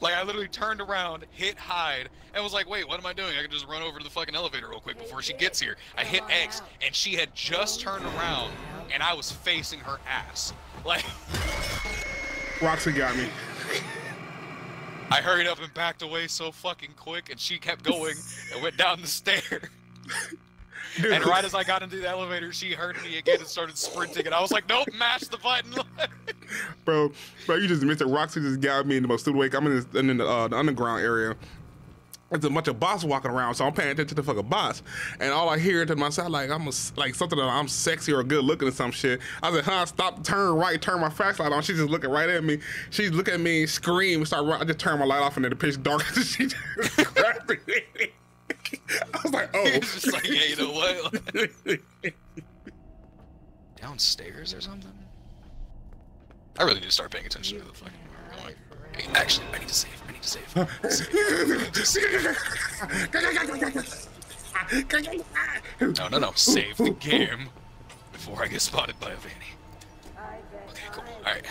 Like I literally turned around, hit hide, and was like, "Wait, what am I doing? I can just run over to the fucking elevator real quick before she gets here." I hit X, and she had just turned around, and I was facing her ass. Like Roxy got me. I hurried up and backed away so fucking quick, and she kept going and went down the stair. And right as I got into the elevator, she heard me again and started sprinting, and I was like, "Nope, mash the button." bro, bro, you just missed it. Roxy just got me in the most stupid way. I'm in, this, in the, uh, the underground area. There's a bunch of bots walking around, so I'm paying attention to the fucking bots, and all I hear to myself like I'm a, like something that I'm sexy or good looking or some shit. I said, "Huh? Stop! Turn right! Turn my flashlight on." She's just looking right at me. She's looking at me, scream, start. I just turn my light off, and then the pitch dark. she just grabbed me. I was like, "Oh." It's just like, yeah, you know what? Downstairs or something? I really need to start paying attention to the fucking where we're going. Actually, I need to save. I need to save. No, no, no. Save the game before I get spotted by a Vanny. Okay, cool. Alright.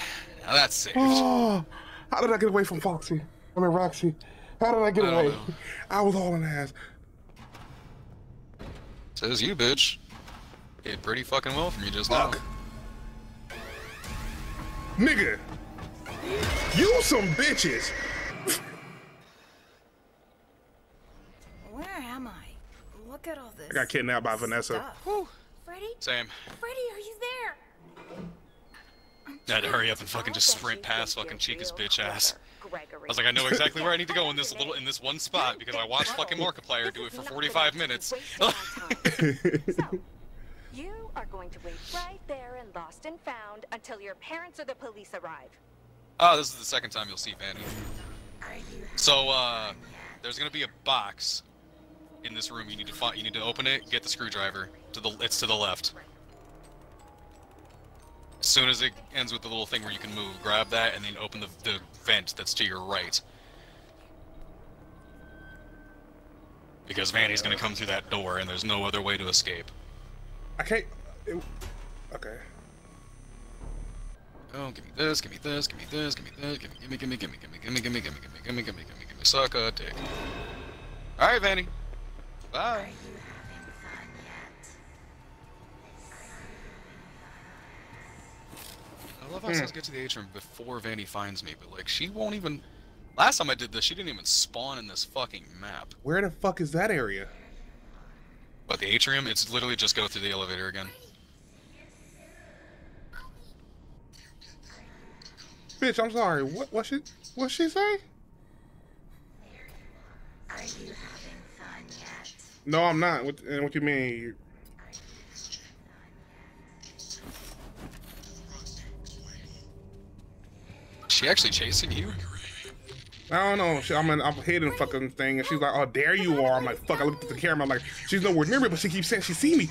Now that's saved. Oh, how did I get away from Foxy? I mean Roxy. How did I get I away? know. I was all in ass. Says you, bitch. Did pretty fucking well from you just now. Nigga. You some bitches. Where am I? Look at all this. I got kidnapped by Vanessa. stuff. Freddy? Same. Freddy, are you there? I had to hurry up and fucking just sprint past fucking Chica's bitch ass. I was like, I know exactly where I need to go in this little in this one spot because I watched fucking Markiplier do it for 45 minutes. You are going to wait right there and lost and found until your parents or the police arrive. oh, this is the second time you'll see Vanny. So, uh, there's gonna be a box in this room. You need to find. You need to open it. Get the screwdriver. To the. It's to the left. As soon as it ends with the little thing where you can move, grab that and then open the, the vent that's to your right. Because Vanny's gonna come through that door and there's no other way to escape. I can't. it- okay. Oh, give me this, give me this, give me this, give me this, give me, give me, give me, give me, give me, give me, give me, give me, give me, give me, give me, give me, give me, suck a dick. All right, Vanny. Bye. I love how supposed to get to the atrium before Vanny finds me, but like she won't even. Last time I did this, she didn't even spawn in this fucking map. Where the fuck is that area? But the atrium, it's literally just go through the elevator again. Bitch, I'm sorry. What? What she? What she say? Are you having fun yet? No, I'm not. What? And what you mean? You- Is she actually chasing you? I don't know. She, I'm in, I'm hidden fucking thing, and she's like, "Oh, there you are." I'm like, "Fuck!" I looked at the camera. I'm like, "She's nowhere near me," but she keeps saying she see me.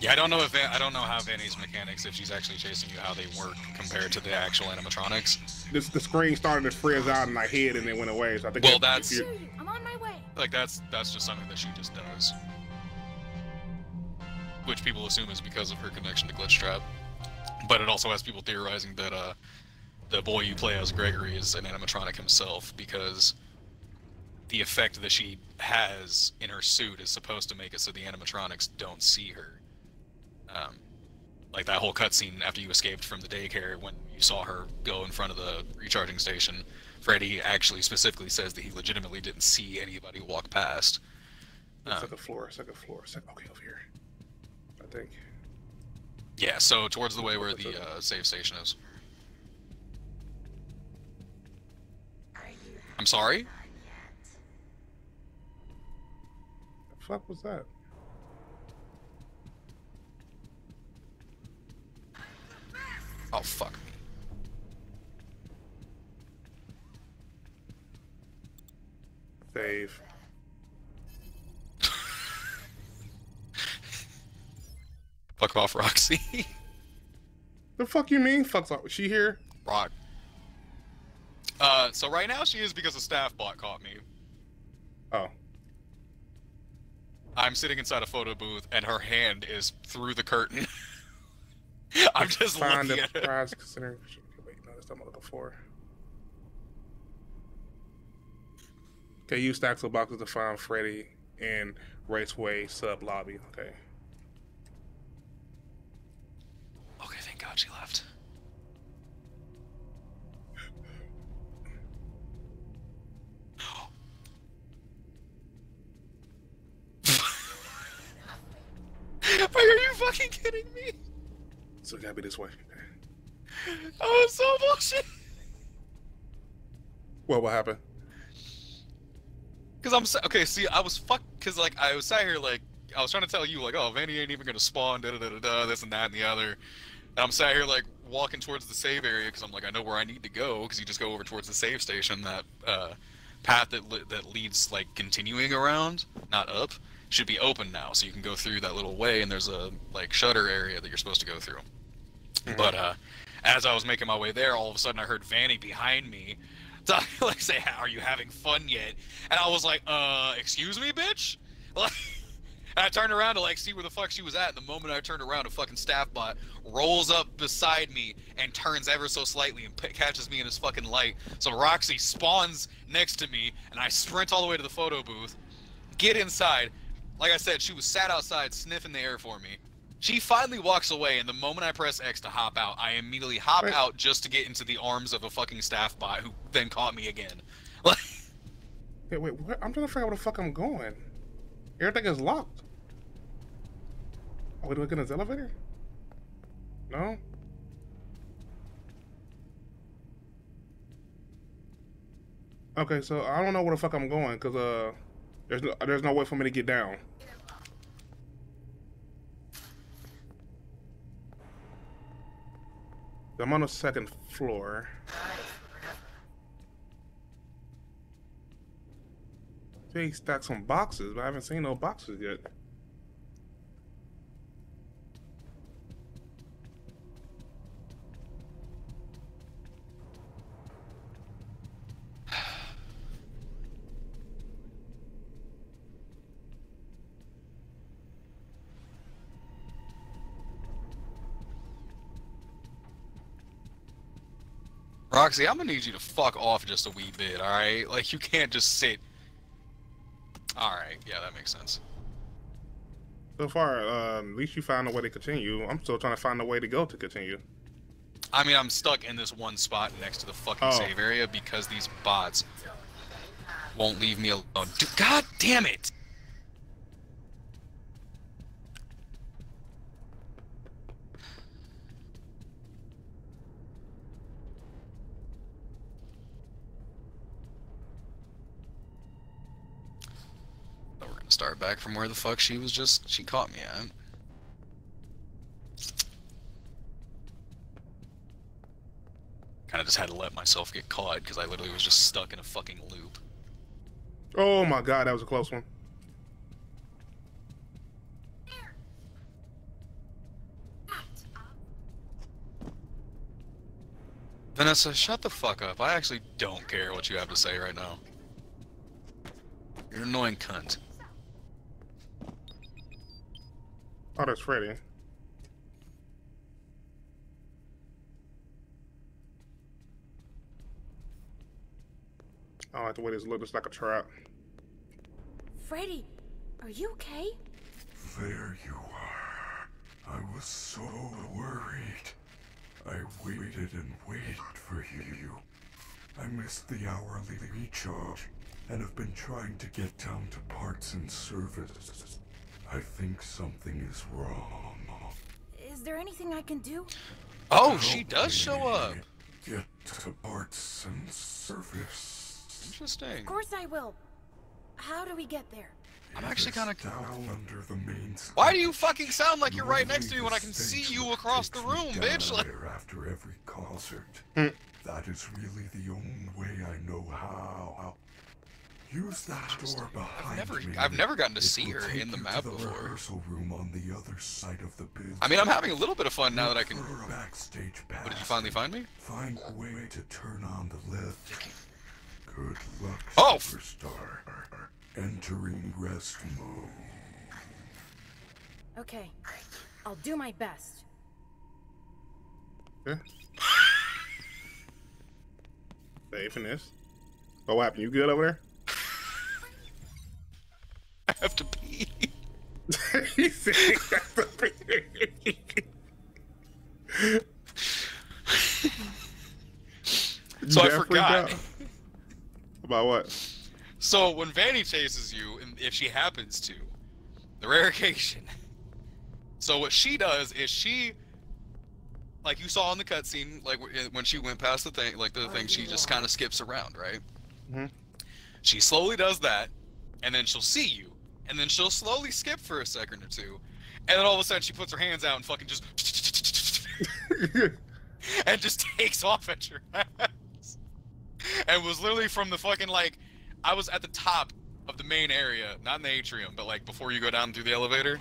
Yeah, I don't know if Van, I don't know how Vanny's mechanics, if she's actually chasing you, how they work compared to the actual animatronics. This the screen started to frizz out, in my head, and it went away. So I think. Well, if that's- I'm on my way. Like that's that's just something that she just does, which people assume is because of her connection to Glitchtrap. But it also has people theorizing that uh, the boy you play as Gregory is an animatronic himself because the effect that she has in her suit is supposed to make it so the animatronics don't see her. Um, like that whole cutscene after you escaped from the daycare when you saw her go in front of the recharging station. Freddy actually specifically says that he legitimately didn't see anybody walk past. Um, second floor, second floor, second. Okay, over here. I think. yeah, so towards the way where the uh, save station is. I'm sorry? The fuck was that? Oh, fuck me. Save. Fuck off, Roxy. The fuck you mean? Fuck's off. She here? Rock. Uh, so right now she is because a staff bot caught me. Oh. I'm sitting inside a photo booth and her hand is through the curtain. I'm just Find looking the at prize considering. Wait, no, that's not what I'm looking for. Okay, use stacks of boxes to find Freddy in Raceway sub lobby. Okay. Okay, thank God she left. Are you fucking kidding me? So it gotta be this way. Oh, it's so bullshit. Well, what happened? Cause I'm okay. See, I was fuck. Cause like I was sat here like I was trying to tell you like, oh, Vanny ain't even gonna spawn. Da da da da da. This and that and the other. And I'm sat here like walking towards the save area because I'm like I know where I need to go because you just go over towards the save station. That uh, path that li- that leads like continuing around, not up, should be open now. So you can go through that little way and there's a like shutter area that you're supposed to go through. But uh, as I was making my way there, all of a sudden I heard Vanny behind me. Like say, "Are you having fun yet?" And I was like, "Uh, excuse me, bitch." Like, I turned around to like see where the fuck she was at. And the moment I turned around, a fucking staff bot rolls up beside me and turns ever so slightly and p- catches me in his fucking light. So Roxy spawns next to me, and I sprint all the way to the photo booth, get inside. Like I said, she was sat outside sniffing the air for me. She finally walks away, and the moment I press X to hop out, I immediately hop Wait. out just to get into the arms of a fucking staff bot who then caught me again. Like, Wait, wait, what? I'm trying to figure out where the fuck I'm going. Everything is locked. Are we looking at this elevator? No? Okay, so I don't know where the fuck I'm going, cause uh, there's no, there's no way for me to get down. I'm on the second floor. They stacked some boxes, but I haven't seen no boxes yet. Roxy, I'm gonna need you to fuck off just a wee bit, alright? Like, you can't just sit. Alright, yeah, that makes sense. So far, uh, at least you found a way to continue. I'm still trying to find a way to go to continue. I mean, I'm stuck in this one spot next to the fucking Oh. save area because these bots won't leave me alone. Dude, God damn it! Start back from where the fuck she was just. She caught me at. Kind of just had to let myself get caught because I literally was just stuck in a fucking loop. Oh my god, that was a close one. Vanessa, shut the fuck up. I actually don't care what you have to say right now. You're an annoying cunt. Oh, that's Freddy. I don't like the way this looks. It's like a trap. Freddy, are you okay? There you are. I was so worried. I waited and waited for you. I missed the hourly recharge and have been trying to get down to parts and service. I think something is wrong. Is there anything I can do? Oh, she Help does show up. Get to parts and service. Interesting. Of course I will. How do we get there? I'm actually kinda- down under the main. Why do you fucking sound like you're right next to me when I can see you across the room, bitch? Like, after every concert. Hmm. That is really the only way I know how. Use that door behind never- me. I've never gotten to It see her take in the you map to the before. rehearsal room on the other side of the building. I mean, I'm having a little bit of fun now that I can. Look a backstage pass. What did you finally find me? Find a way to turn on the lift. Good luck, Oh! superstar. Entering rest mode. Okay, I'll do my best. Okay. Safe in this. Oh, what happened? You good over there? I have to pee. he said he has to pee. You So I forgot. out? About what? So when Vanny chases you, and if she happens to, the rare occasion. So what she does is she, like you saw in the cutscene, like when she went past the thing, like the thing, she just kind of skips around, right? Mhm. She slowly does that, and then she'll see you, and then she'll slowly skip for a second or two, and then all of a sudden she puts her hands out and fucking just, and just takes off at your ass, and was literally from the fucking like I was at the top of the main area, not in the atrium, but like before you go down through the elevator.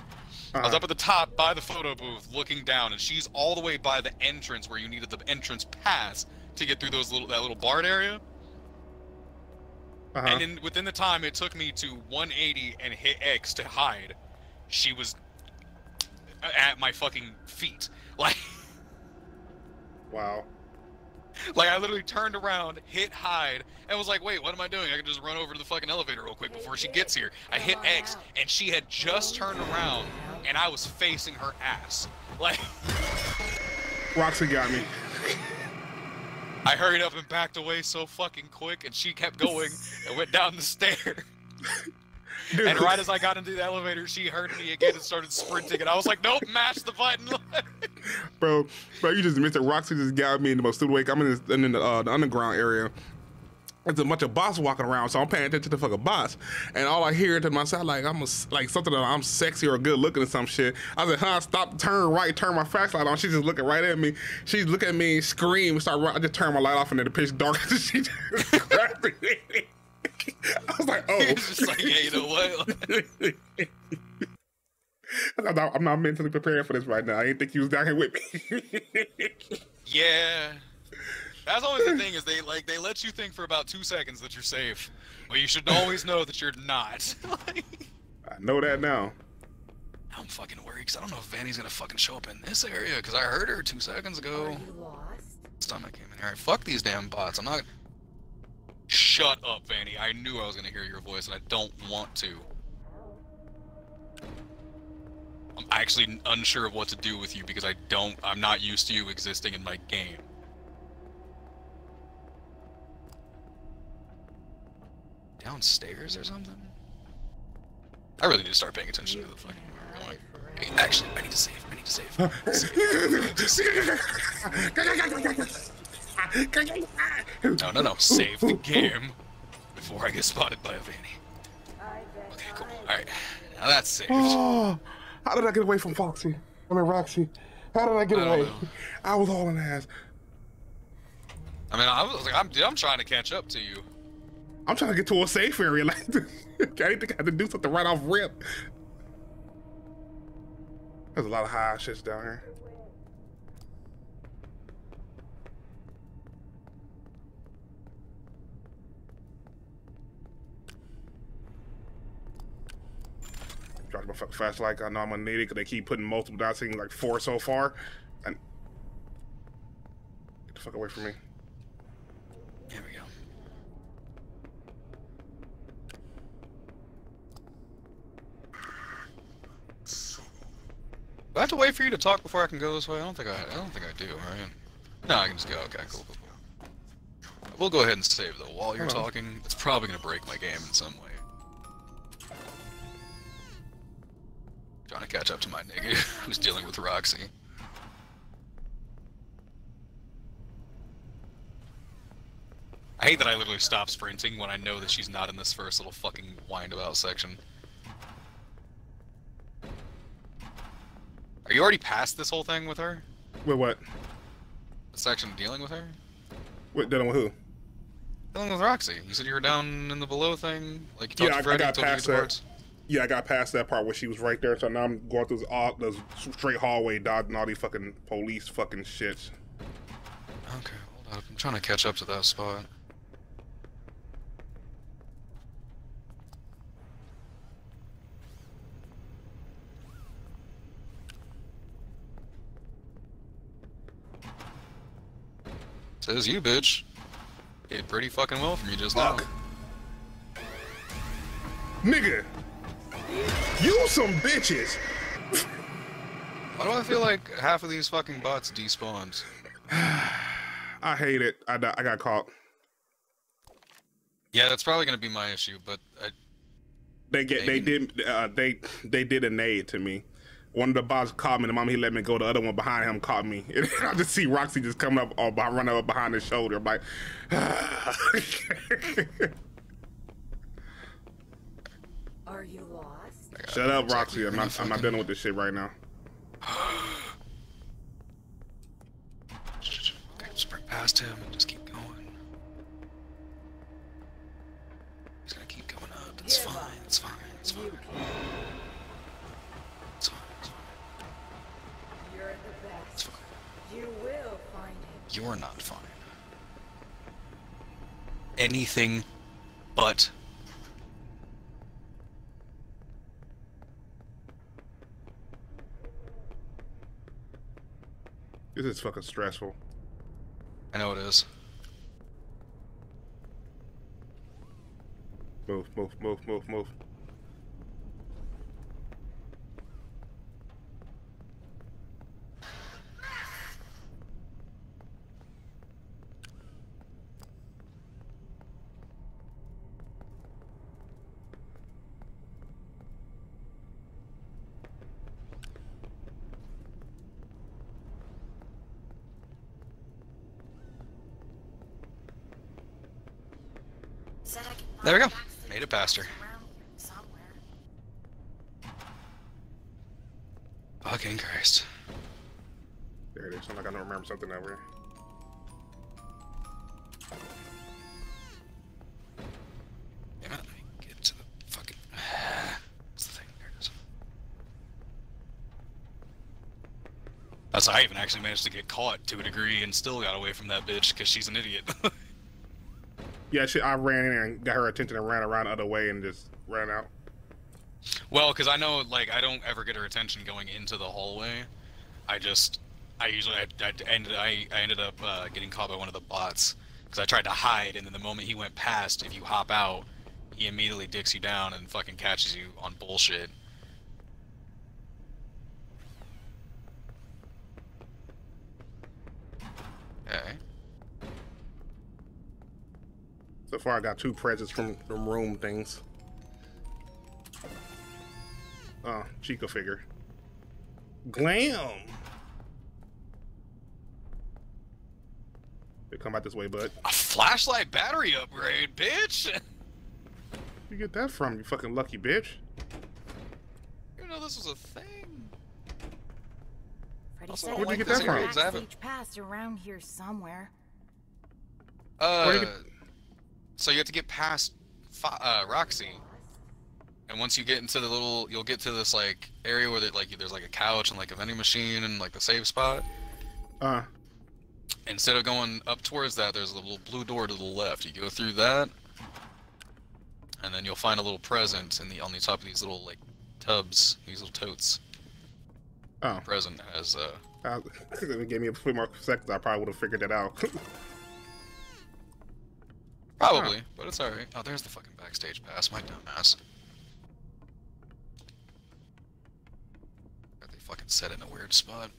I was Uh-huh. up at the top by the photo booth looking down, and she's all the way by the entrance where you needed the entrance pass to get through those little that little barred area. Uh-huh. And in within the time it took me to 180 and hit X to hide, she was at my fucking feet. Like wow. Like I literally turned around, hit hide, and was like, "Wait, what am I doing? I can just run over to the fucking elevator real quick before she gets here." I hit X, and she had just turned around, and I was facing her ass. Like Roxy got me. I hurried up and backed away so fucking quick, and she kept going and went down the stair. Dude, And right as I got into the elevator, she heard me again and started sprinting, and I was like, "Nope, mash the button." bro, bro, you just missed it. Roxy just got me in the most stupid way. I'm in, this, in the, uh, the underground area. There's a bunch of bots walking around, so I'm paying attention to the fucking bots. And all I hear to myself, like I'm a, like something that I'm sexy or good looking or some shit. I said, huh, stop, turn right, turn my flashlight on. She's just looking right at me. She's looking at me, scream, start run- I just turn my light off and then the pitch dark. she just grabbed me. I was like, oh. Just like, yeah, you know what? I'm not, I'm not mentally prepared for this right now. I didn't think you was down here with me. Yeah. That's always the thing is they like they let you think for about two seconds that you're safe, but you should always know that you're not. like, I know that now. I'm fucking worried because I don't know if Vanny's gonna fucking show up in this area because I heard her two seconds ago. You lost? Last time I came in here, fuck these damn bots. I'm not. Shut up, Vanny. I knew I was gonna hear your voice, and I don't want to. I'm actually unsure of what to do with you because I don't. I'm not used to you existing in my game. Downstairs or something? I really need to start paying attention to the fucking where we're going. Hey, actually, I need to save. I need to save. No, no, no. Save the game before I get spotted by a Vanny. Okay, cool. Alright. Now that's saved. Oh, how did I get away from Foxy? I mean Roxy. How did I get I away? know. I was all in ass. I mean, I was like, I'm, I'm trying to catch up to you. I'm trying to get to a safe area. Like, I think I had to do something right off rip. There's a lot of high shits down here. Charge my flashlight. I know I'm gonna need it because they keep putting multiple dots in, like four so far. And get the fuck away from me. Here we go. Do I have to wait for you to talk before I can go this way? I don't think I. I don't think I do. Right? No, I can just go. Okay, cool, cool, cool. We'll go ahead and save though. While you're Hold on. talking, it's probably gonna break my game in some way. Trying to catch up to my nigga who's dealing with Roxy. I hate that I literally stop sprinting when I know that she's not in this first little fucking wind about section. Are you already past this whole thing with her? With what? The section dealing with her? With dealing with who? Dealing with Roxy. You said you were down in the below thing? Like you talked Yeah, I- I Freddy, got you to past that. Yeah, I got past that part where she was right there, so now I'm going through this, all, this straight hallway, dodging all these fucking police fucking shits. Okay, hold up. I'm trying to catch up to that spot. Says you, bitch. Did pretty fucking well from you just now. Nigga. You some bitches. Why do I feel like half of these fucking bots despawned? I hate it. I, I got caught. Yeah, that's probably gonna be my issue, but I, They get they Maybe. did uh, they they did a nade to me. One of the bots caught me. The moment he let me go, the other one behind him caught me. And I just see Roxy just coming up, uh, or by running up behind his shoulder. I'm like, Are you lost? shut up, Roxy. I'm not I'm not dealing with this shit right now. Okay, sprint past him and just keep You're not fine. Anything but. This is fucking stressful. I know it is. Move, move, move, move, move. There we go. Made it past her. Fucking Christ. There it is. I'm like I don't remember something over here. Damn it. Let me get to the fucking. What's the thing? There it is. That's I even actually managed to get caught to a degree and still got away from that bitch because she's an idiot. Yeah, she, I ran in and got her attention and ran around the other way and just ran out. well, because I know like I don't ever get her attention going into the hallway. I just I usually I, I ended I, I ended up uh, getting caught by one of the bots because I tried to hide and then the moment he went past, if you hop out, he immediately dicks you down and fucking catches you on bullshit. Okay. So far, I got two presents from the room things. Uh, Chica figure. Glam. They come out this way, bud. A flashlight battery upgrade, bitch! You get that from you fucking lucky bitch. You know this was a thing. Freddy Also, said don't Where'd you there get that from? Areas, I backstage pass around here somewhere. Uh, Where do you so you have to get past uh, Roxy, and once you get into the little, you'll get to this like area where like there's like a couch and like a vending machine and like the save spot. Uh, Instead of going up towards that, there's a little blue door to the left. You go through that, and then you'll find a little present in the on the top of these little like tubs, these little totes. oh. Present has uh, Uh, if it gave me a few more seconds, I probably would have figured it out. probably, but it's alright. Oh, there's the fucking backstage pass, my dumbass. They fucking set it in a weird spot.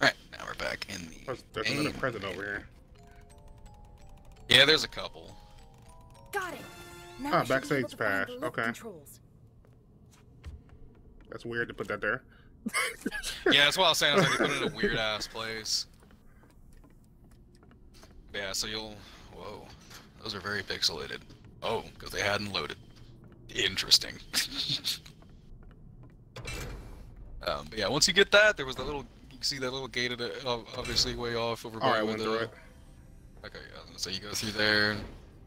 Alright, now we're back in the there's there's another present over here. Yeah, there's a couple. Got it. Now Ah, we should backstage pass. Okay. Controls. That's weird to put that there. Yeah, that's what I was saying. I was like, they put it in a weird ass place. Yeah, so you'll. Whoa. Those are very pixelated. Oh, because they hadn't loaded. Interesting. um, but yeah, once you get that, there was that little. You can see that little gated, uh, obviously way off over All by right, went the- through it. Okay, yeah. So you go through there,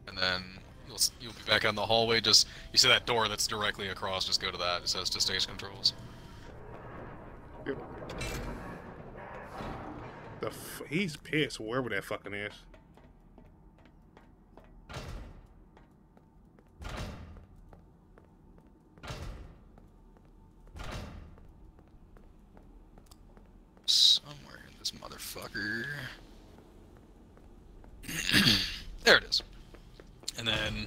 and then you'll you'll be back on in the hallway. Just you see that door that's directly across. Just go to that. It says to stage controls. The f he's pissed wherever that fucking is. Somewhere in this motherfucker. there it is. And then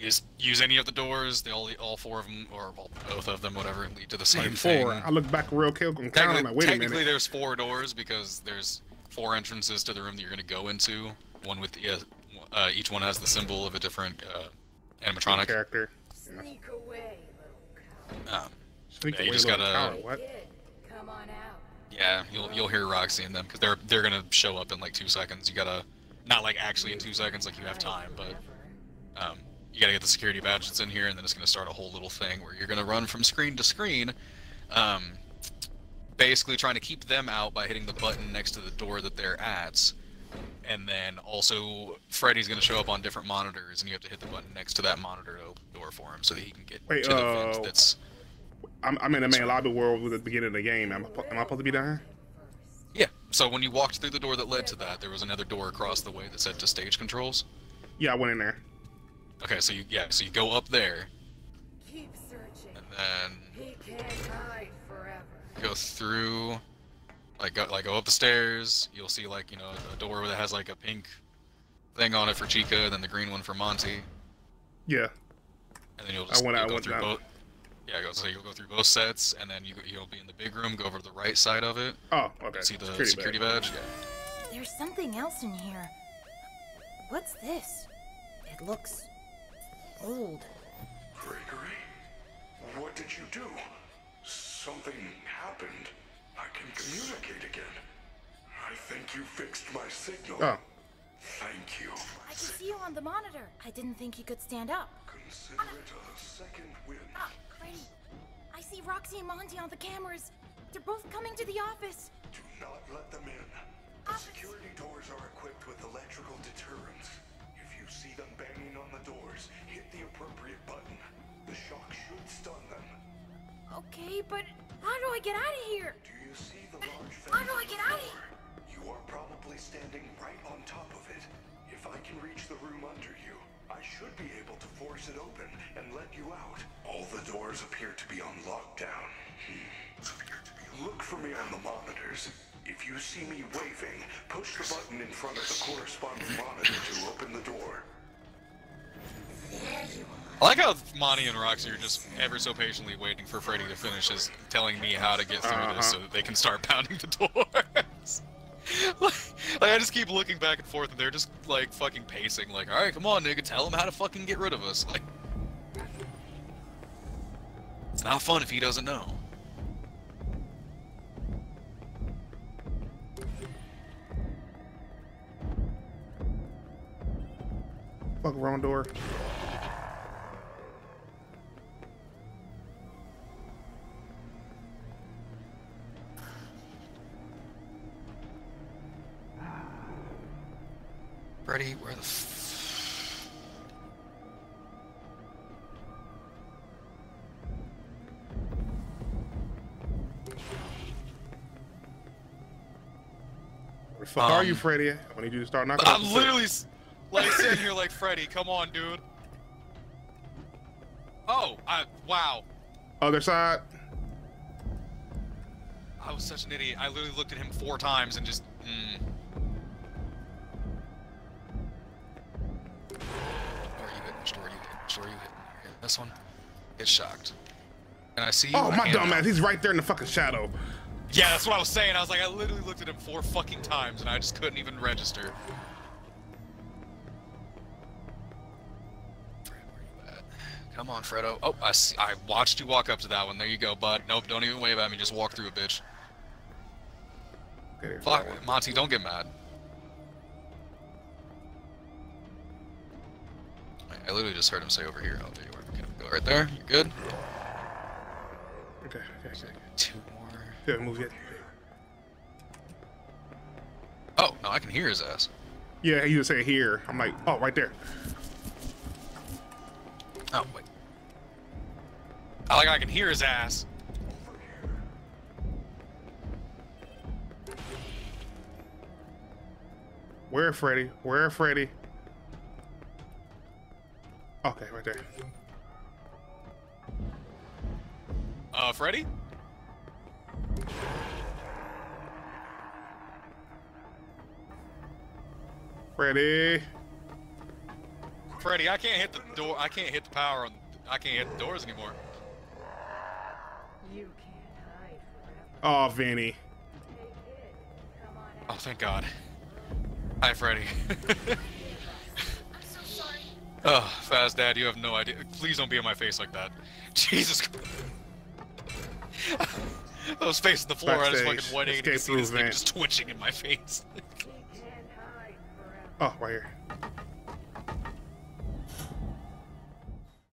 you just use any of the doors. They all, all four of them, or well, both of them, whatever, lead to the same Like thing. four. I look back real quick and count. I'm Technically, like, wait a technically minute. there's four doors because there's four entrances to the room that you're going to go into. One with yeah, uh, each one has the symbol of a different uh, animatronic. Character. Sneak away, little cow. Um, Sneak Yeah, you away, just gotta- cow, What? Come on out. yeah, you'll you'll hear Roxy in them because they're they're gonna show up in like two seconds. You gotta not like actually in two seconds, like you have time, but um, you gotta get the security badge that's in here, and then it's gonna start a whole little thing where you're gonna run from screen to screen, um, basically trying to keep them out by hitting the button next to the door that they're at. And then also, Freddy's gonna show up on different monitors, and you have to hit the button next to that monitor to open the door for him, so that he can get Wait, to the uh, vent that's I'm, I'm in the main lobby world with the beginning of the game. Am I, am I supposed to be down here? Yeah. So when you walked through the door that led to that, there was another door across the way that said to stage controls. Yeah, I went in there. Okay, so you yeah, so you go up there Keep searching. and then He can't hide forever. go through like go like go up the stairs, you'll see like, you know, a door that has like a pink thing on it for Chica and then the green one for Monty. Yeah. And then you'll just went- you'll I go went through down. both yeah, go, so you'll go through both sets, and then you, you'll be in the big room. Go over to the right side of it. Oh, okay. See the Security security, badge. badge? Yeah. There's something else in here. What's this? It looks old. Gregory? What did you do? Something happened. I can communicate again. I think you fixed my signal. Oh. Thank you. I can see you on the monitor. I didn't think you could stand up. Consider it a second win. Ah, Freddy. I see Roxy and Monty on the cameras. They're both coming to the office. Do not let them in. The security doors are equipped with electrical deterrents. See them banging on the doors, hit the appropriate button. The shock should stun them. Okay, but how do I get out of here? Do you see the large How do I get out of here? You are probably standing right on top of it. If I can reach the room under you, I should be able to force it open and let you out. All the doors appear to be on lockdown. Hmm. Look for me on the monitors. If you see me waving, push the button in front of the corresponding monitor to open the door. I like how Monty and Roxy are just ever so patiently waiting for Freddy to finish his telling me how to get through Uh-huh. this so that they can start pounding the doors. like, like, I just keep looking back and forth and they're just like fucking pacing like, alright, come on nigga, tell him how to fucking get rid of us. Like It's not fun if he doesn't know. Fuck wrong door. Freddy, where the f- Where the fuck are you, Um, Freddy? I need you to start knocking. I'm literally like sitting here like Freddy, come on, dude. Oh, I wow. Other side. I was such an idiot. I literally looked at him four times and just. Mm. Where are you hitting? Which door are you hitting? Which door are you hitting? This one? Get shocked. And I see. Oh, my dumb ass. He's right there in the fucking shadow. Yeah, that's what I was saying. I was like, I literally looked at him four fucking times and I just couldn't even register. Come on, Fredo. Oh, I, see, I watched you walk up to that one. There you go, bud. Nope, don't even wave at me. Just walk through it, bitch. Okay, Fuck. Monty, don't get mad. I literally just heard him say over here. Oh, there you are. Okay, go right there. You're good. Okay, okay, okay. Two more. Yeah, move it. Oh, no, I can hear his ass. Yeah, he just said here. I'm like, oh, right there. Oh, wait. I like I can hear his ass. Where, Freddy? Where, Freddy? Okay, right there. Uh, Freddy? Freddy. Freddy, I can't hit the door. I can't hit the power on. I can't hit the doors anymore. You can't hide. Oh, Vanny. Oh, thank God. Hi, Freddy. so oh, Fast Dad, you have no idea. Please don't be in my face like that. Jesus. Christ. I was facing the floor. I just Backstage. fucking 180 to Escape see this room thing just twitching in my face. You can't hide. Oh, right here.